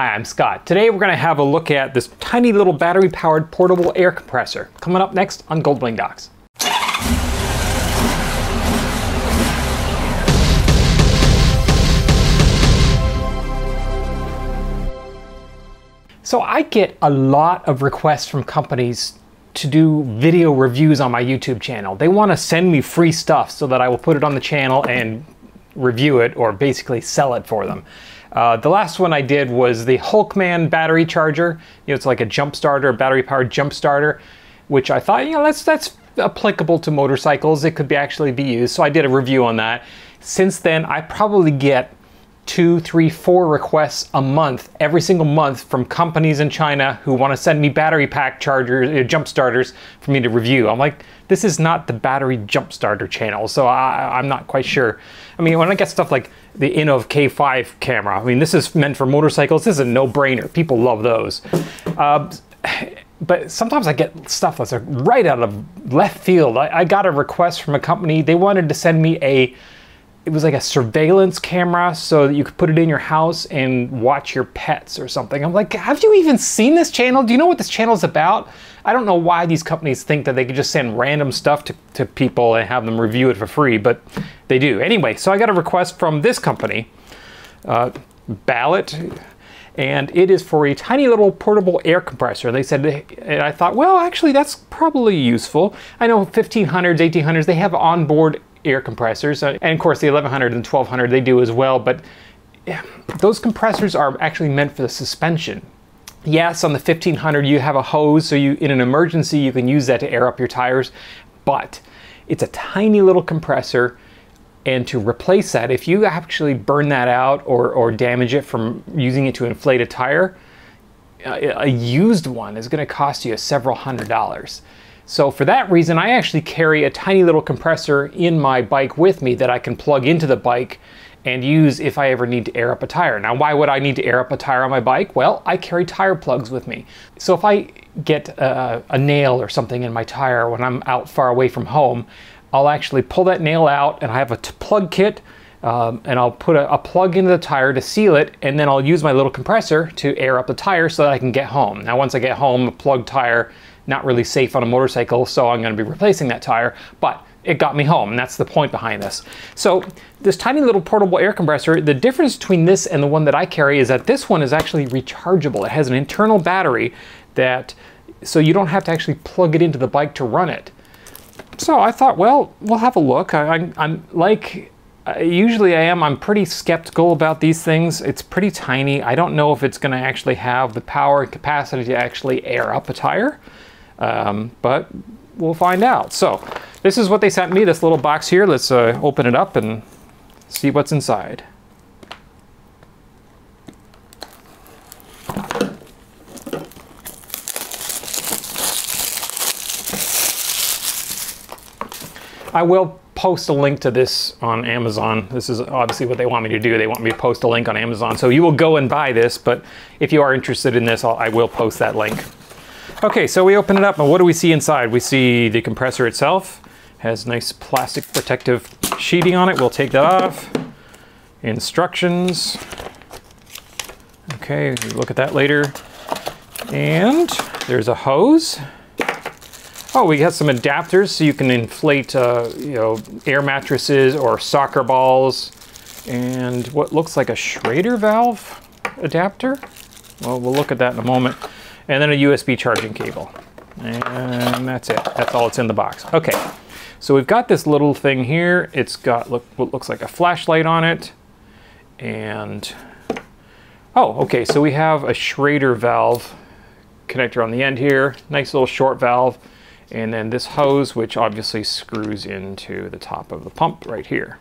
Hi, I'm Scott. Today we're going to have a look at this tiny little battery-powered portable air compressor. Coming up next on Goldwing Docs. So I get a lot of requests from companies to do video reviews on my YouTube channel. They want to send me free stuff so that I will put it on the channel and review it or basically sell it for them. Uh, the last one I did was the Hulkman battery charger. You know, it's like a jump starter, battery powered jump starter, which I thought, you know, that's that's applicable to motorcycles. It could be actually be used. So I did a review on that. Since then, I probably get two, three, four requests a month, every single month from companies in China who want to send me battery pack chargers, uh, jump starters for me to review. I'm like, this is not the battery jump starter channel, so I, am not quite sure. I mean, when I get stuff like the Innovv K5 camera, I mean, this is meant for motorcycles. This is a no-brainer. People love those. Uh, but sometimes I get stuff that's right out of left field. I, I got a request from a company. They wanted to send me a it was like a surveillance camera so that you could put it in your house and watch your pets or something. I'm like, have you even seen this channel? Do you know what this channel is about? I don't know why these companies think that they could just send random stuff to, to people and have them review it for free, but they do. Anyway, so I got a request from this company, uh, Balit, and it is for a tiny little portable air compressor. They said, and I thought, well, actually, that's probably useful. I know 1500s, 1800s, they have onboard air compressors. Uh, and of course, the 1100 and 1200 they do as well, but those compressors are actually meant for the suspension. Yes, on the 1500 you have a hose, so you in an emergency you can use that to air up your tires, but it's a tiny little compressor and to replace that, if you actually burn that out or, or damage it from using it to inflate a tire, a, a used one is going to cost you several hundred dollars. So for that reason, I actually carry a tiny little compressor in my bike with me that I can plug into the bike and use if I ever need to air up a tire. Now, why would I need to air up a tire on my bike? Well, I carry tire plugs with me. So if I get a, a nail or something in my tire when I'm out far away from home, I'll actually pull that nail out and I have a plug kit um, and I'll put a, a, plug into the tire to seal it and then I'll use my little compressor to air up the tire so that I can get home. Now once I get home, a plugged tire not really safe on a motorcycle, so I'm going to be replacing that tire, but it got me home, and that's the point behind this. So this tiny little portable air compressor, the difference between this and the one that I carry is that this one is actually rechargeable. It has an internal battery that, so you don't have to actually plug it into the bike to run it. So I thought, well, we'll have a look. I, am like, uh, usually I am, I'm pretty skeptical about these things. It's pretty tiny. I don't know if it's gonna actually have the power and capacity to actually air up a tire. Um, but we'll find out. So this is what they sent me, this little box here. Let's uh, open it up and see what's inside. I will post a link to this on Amazon. This is obviously what they want me to do. They want me to post a link on Amazon. So you will go and buy this, but if you are interested in this, I'll, I will post that link. Okay, so we open it up and what do we see inside? We see the compressor itself has nice plastic protective sheeting on it. We'll take that off. Instructions. Okay, we'll look at that later. And there's a hose. Oh, we got some adapters so you can inflate, uh, you know, air mattresses or soccer balls. And what looks like a Schrader valve adapter. Well, we'll look at that in a moment and then a USB charging cable. And that's it. That's all it's in the box. Okay, so we've got this little thing here. It's got look, what looks like a flashlight on it. And, oh, okay, so we have a Schrader valve connector on the end here. Nice little short valve. And then this hose, which obviously screws into the top of the pump right here.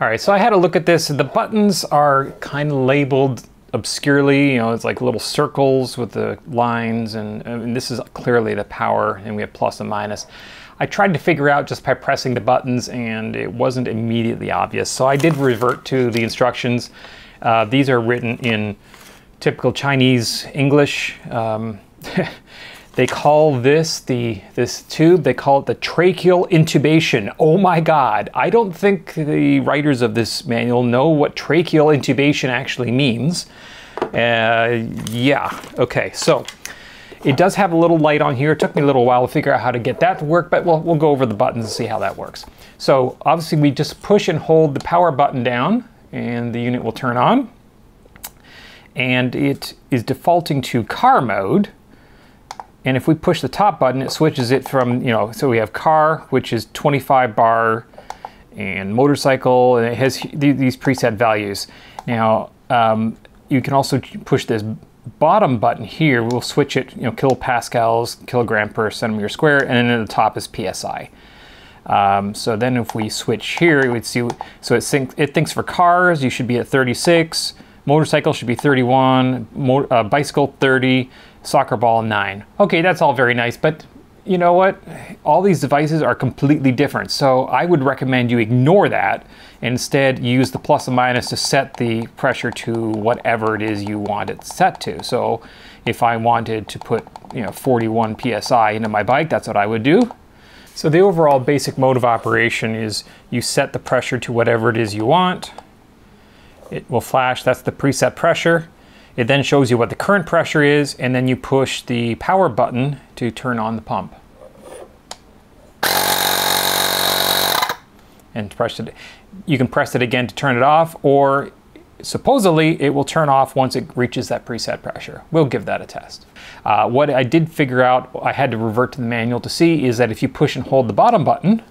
All right, so I had a look at this. The buttons are kind of labeled obscurely, you know, it's like little circles with the lines, and, and, this is clearly the power, and we have plus and minus. I tried to figure out just by pressing the buttons, and it wasn't immediately obvious, so I did revert to the instructions. Uh, these are written in typical Chinese English. Um, They call this the this tube. They call it the tracheal intubation. Oh my God! I don't think the writers of this manual know what tracheal intubation actually means. Uh, yeah. Okay. So it does have a little light on here. It took me a little while to figure out how to get that to work, but we'll we'll go over the buttons and see how that works. So obviously we just push and hold the power button down, and the unit will turn on. And it is defaulting to car mode. And if we push the top button, it switches it from, you know, so we have car, which is 25 bar, and motorcycle, and it has these preset values. Now, um, you can also push this bottom button here. We'll switch it, you know, kilopascals, kilogram per centimeter square, and then at the top is PSI. Um, so then if we switch here, we'd see, so it, think, it thinks for cars, you should be at 36, motorcycle should be 31, mo uh, bicycle 30, soccer ball 9. Okay, that's all very nice, but you know what? All these devices are completely different. So I would recommend you ignore that. Instead, use the plus and minus to set the pressure to whatever it is you want it set to. So if I wanted to put, you know, 41 PSI into my bike, that's what I would do. So the overall basic mode of operation is you set the pressure to whatever it is you want. It will flash, that's the preset pressure. It then shows you what the current pressure is, and then you push the power button to turn on the pump. And press it. You can press it again to turn it off, or supposedly it will turn off once it reaches that preset pressure. We'll give that a test. Uh, what I did figure out, I had to revert to the manual to see, is that if you push and hold the bottom button,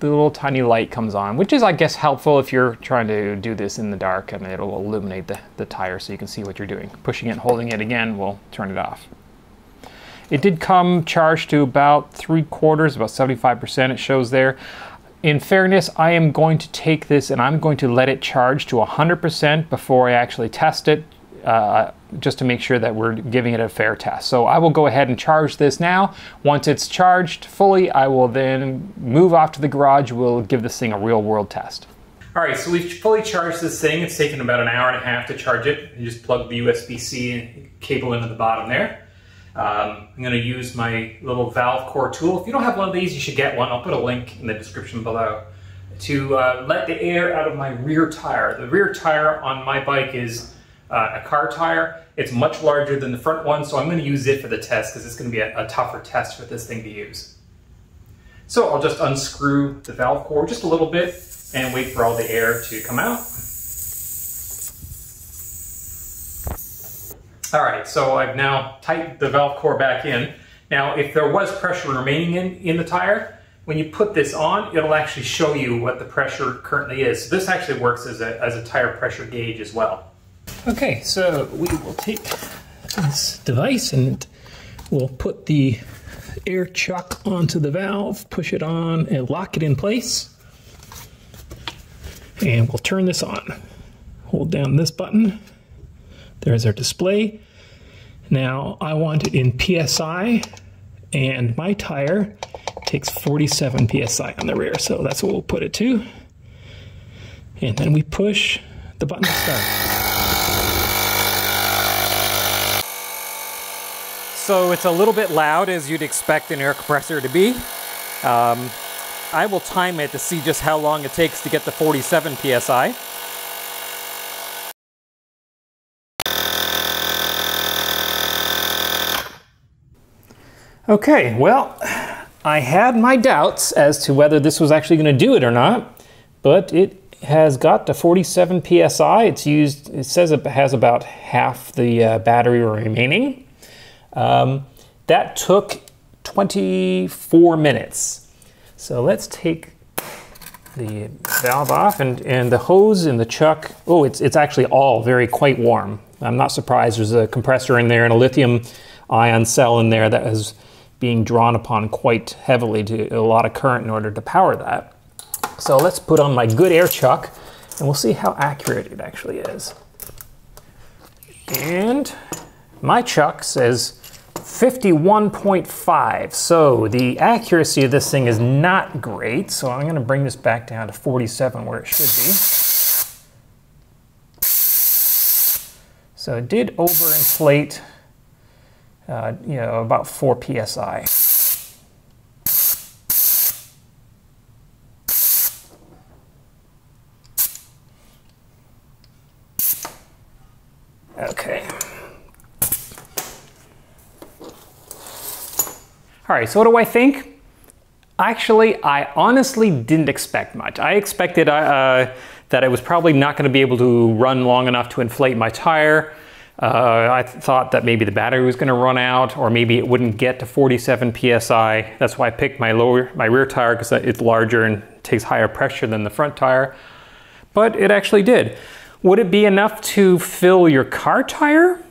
the little tiny light comes on, which is, I guess, helpful if you're trying to do this in the dark. Mean, it'll illuminate the, the tire so you can see what you're doing. Pushing it and holding it again will turn it off. It did come charged to about three quarters, about 75% it shows there. In fairness, I am going to take this and I'm going to let it charge to 100% before I actually test it uh, just to make sure that we're giving it a fair test. So I will go ahead and charge this now. Once it's charged fully, I will then move off to the garage. We'll give this thing a real world test. All right, so we've fully charged this thing. It's taken about an hour and a half to charge it. You just plug the USB-C cable into the bottom there. Um, I'm going to use my little valve core tool. If you don't have one of these, you should get one. I'll put a link in the description below to uh, let the air out of my rear tire. The rear tire on my bike is uh, a car tire. It's much larger than the front one, so I'm going to use it for the test because it's going to be a, a tougher test for this thing to use. So I'll just unscrew the valve core just a little bit and wait for all the air to come out. All right, so I've now tightened the valve core back in. Now, if there was pressure remaining in, in the tire, when you put this on, it'll actually show you what the pressure currently is. So this actually works as a, as a tire pressure gauge as well. Okay, so we will take this device and we'll put the air chuck onto the valve, push it on, and lock it in place. And we'll turn this on. Hold down this button. There's our display. Now I want it in PSI, and my tire takes 47 PSI on the rear, so that's what we'll put it to. And then we push the button to start. So it's a little bit loud as you'd expect an air compressor to be. Um, I will time it to see just how long it takes to get to 47 psi. Okay, well, I had my doubts as to whether this was actually going to do it or not, but it has got to 47 psi. It's used, it says it has about half the uh, battery remaining. Um, that took 24 minutes. So let's take the valve off and, and the hose and the chuck. Oh, it's, it's actually all very quite warm. I'm not surprised. There's a compressor in there and a lithium ion cell in there that is being drawn upon quite heavily to a lot of current in order to power that. So let's put on my good air chuck and we'll see how accurate it actually is. And my chuck says 51.5. So the accuracy of this thing is not great. So I'm going to bring this back down to 47 where it should be. So it did overinflate uh, you know, about 4 psi. Okay. All right, so what do I think? Actually, I honestly didn't expect much. I expected uh, uh that I was probably not going to be able to run long enough to inflate my tire. Uh, I thought that maybe the battery was going to run out, or maybe it wouldn't get to 47 psi. That's why I picked my lower, my rear tire because it's larger and takes higher pressure than the front tire. But it actually did. Would it be enough to fill your car tire?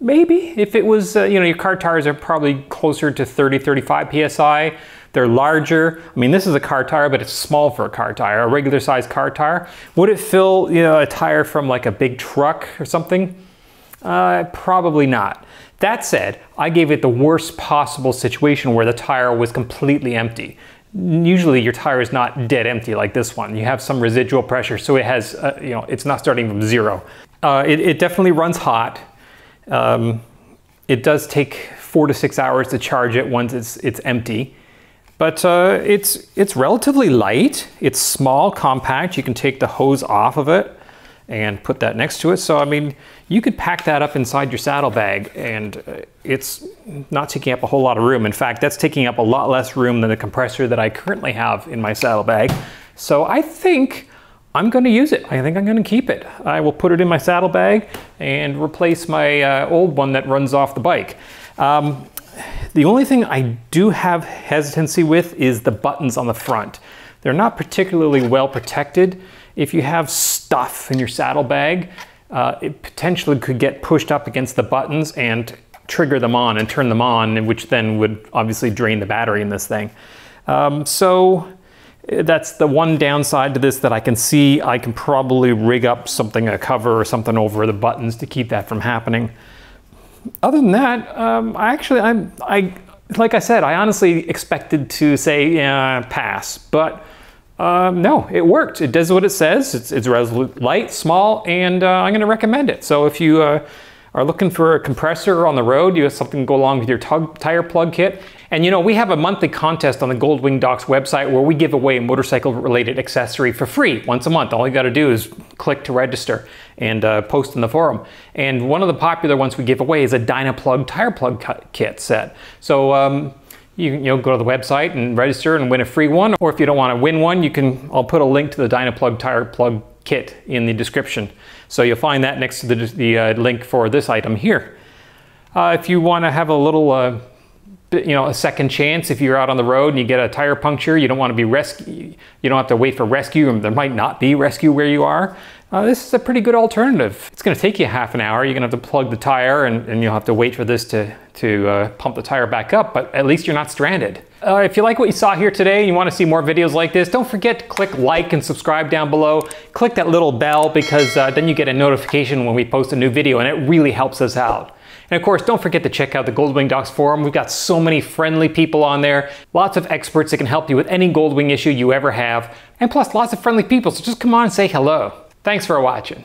Maybe. If it was, uh, you know, your car tires are probably closer to 30, 35 psi. They're larger. I mean, this is a car tire, but it's small for a car tire, a regular size car tire. Would it fill, you know, a tire from like a big truck or something? Uh, probably not. That said, I gave it the worst possible situation where the tire was completely empty. Usually your tire is not dead empty like this one. You have some residual pressure, so it has, uh, you know, it's not starting from zero. Uh, it, it, definitely runs hot. Um, it does take four to six hours to charge it once it's, it's empty. But uh, it's, it's relatively light. It's small, compact. You can take the hose off of it and put that next to it. So, I mean, you could pack that up inside your saddlebag and uh, it's not taking up a whole lot of room. In fact, that's taking up a lot less room than the compressor that I currently have in my saddlebag. So I think I'm going to use it. I think I'm going to keep it. I will put it in my saddlebag and replace my uh, old one that runs off the bike. Um, the only thing I do have hesitancy with is the buttons on the front. They're not particularly well protected. If you have stuff in your saddlebag, uh, it potentially could get pushed up against the buttons and trigger them on and turn them on, which then would obviously drain the battery in this thing. Um, so that's the one downside to this that I can see. I can probably rig up something, a cover or something over the buttons to keep that from happening. Other than that, um, I actually, I'm, I, like I said, I honestly expected to say yeah, pass, but um, no, it worked. It does what it says. It's, it's light, small, and uh, I'm going to recommend it. So if you uh, are looking for a compressor on the road, you have something to go along with your tire plug kit. And you know, we have a monthly contest on the Goldwing Docs website where we give away a motorcycle related accessory for free once a month. All you got to do is click to register and uh, post in the forum. And one of the popular ones we give away is a Dynaplug tire plug kit set. So um, you, you know, go to the website and register and win a free one. Or if you don't want to win one, you can, I'll put a link to the Dynaplug tire plug kit in the description. So you'll find that next to the, the uh, link for this item here. Uh, if you want to have a little, uh, you know, a second chance, if you're out on the road and you get a tire puncture, you don't want to be rescue, you don't have to wait for rescue, and there might not be rescue where you are. Uh, this is a pretty good alternative. It's going to take you half an hour. You're going to have to plug the tire and, and you'll have to wait for this to, to uh, pump the tire back up, but at least you're not stranded. Uh, if you like what you saw here today and you want to see more videos like this, don't forget to click like and subscribe down below. Click that little bell because uh, then you get a notification when we post a new video and it really helps us out. And of course, don't forget to check out the Goldwing Docs forum. We've got so many friendly people on there, lots of experts that can help you with any Goldwing issue you ever have, and plus lots of friendly people, so just come on and say hello. Thanks for watching.